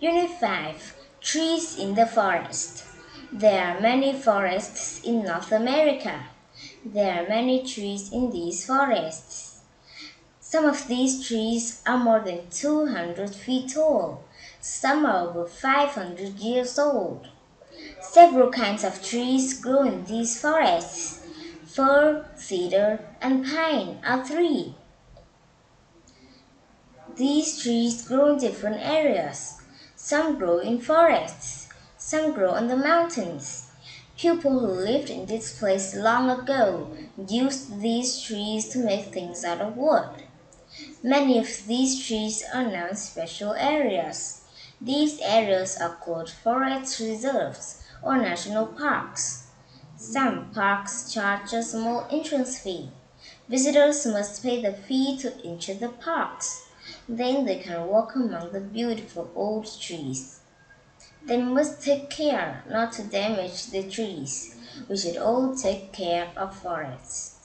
Unit 5 Trees in the Forest. There are many forests in North America. There are many trees in these forests. Some of these trees are more than 200 feet tall. Some are over 500 years old. Several kinds of trees grow in these forests. Fir, cedar, and pine are three. These trees grow in different areas. Some grow in forests, some grow on the mountains. People who lived in this place long ago used these trees to make things out of wood. Many of these trees are now special areas. These areas are called forest reserves or national parks. Some parks charge a small entrance fee. Visitors must pay the fee to enter the parks. Then they can walk among the beautiful old trees. They must take care not to damage the trees. We should all take care of forests.